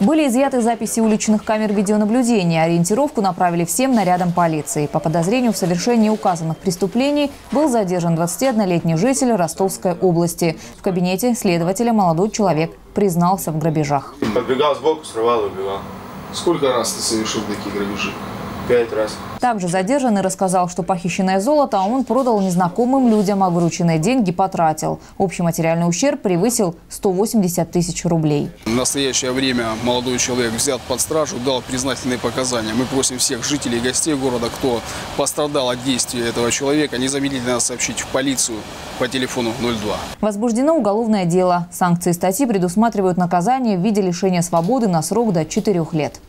Были изъяты записи уличных камер видеонаблюдения. Ориентировку направили всем нарядам полиции. По подозрению в совершении указанных преступлений был задержан 21-летний житель Ростовской области. В кабинете следователя молодой человек признался в грабежах. Подбегал сбоку, срывал и убивал. Сколько раз ты совершил такие грабежи? Пять раз. Также задержанный рассказал, что похищенное золото он продал незнакомым людям, а вырученные деньги потратил. Общий материальный ущерб превысил 180 тысяч рублей. В настоящее время молодой человек взят под стражу, дал признательные показания. Мы просим всех жителей и гостей города, кто пострадал от действия этого человека, незамедлительно сообщить в полицию по телефону 02. Возбуждено уголовное дело. Санкции статьи предусматривают наказание в виде лишения свободы на срок до 4 лет.